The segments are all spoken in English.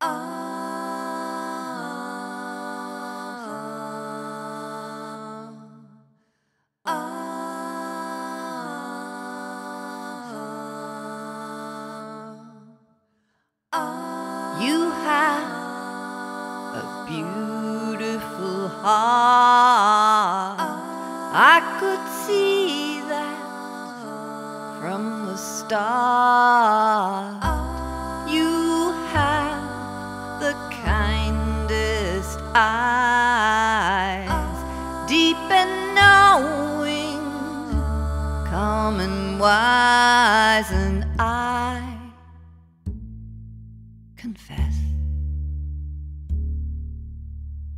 Ah, ah, ah, you have a beautiful heart. I could see that from the start. Eyes, deep and knowing, calm and wise, and I confess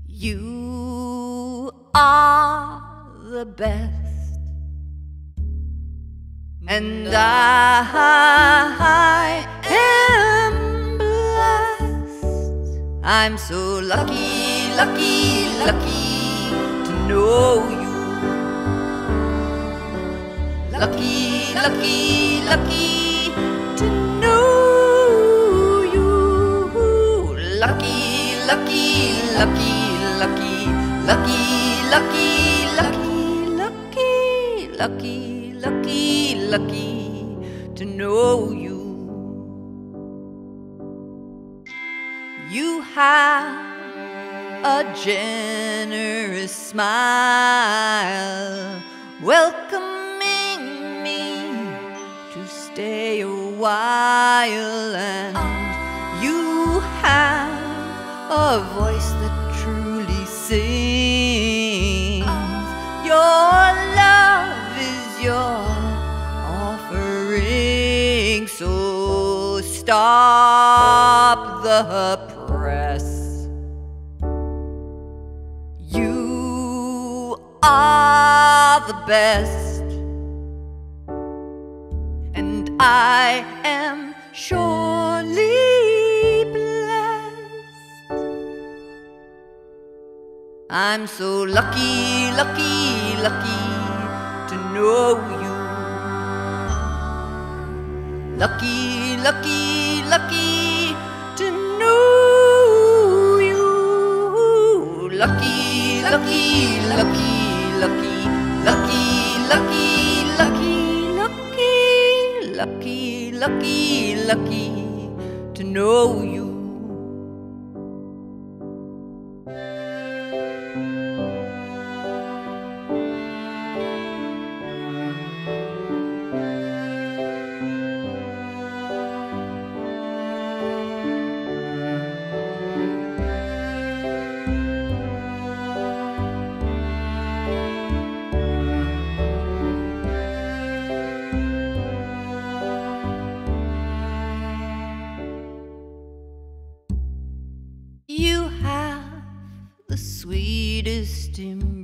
you are the best. And I am blessed. I'm so lucky, lucky, lucky to know you. Lucky, lucky, lucky to know you. Lucky, lucky, lucky, lucky, lucky, lucky, lucky, lucky, lucky, lucky, lucky to know you. You have a generous smile, welcoming me to stay a while, and you have a voice that truly sings. Your love is your offering, so stop the press. Are the best, and I am surely blessed. I'm so lucky, lucky, lucky to know you. Lucky, lucky, lucky to know you. Lucky, lucky, lucky, lucky, lucky, lucky, to know. You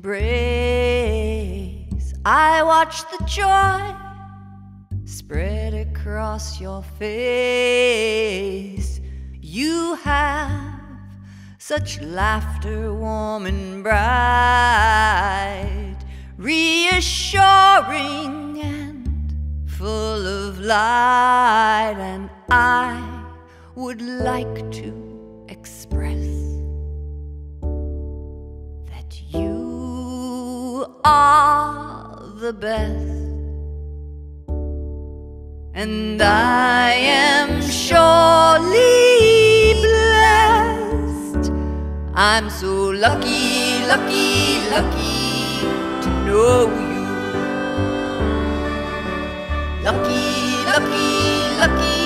embrace. I watch the joy spread across your face. You have such laughter, warm and bright, reassuring and full of light, and I would like to are the best. And I am surely blessed. I'm so lucky, lucky, lucky to know you. Lucky, lucky, lucky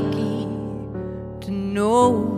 lucky, to know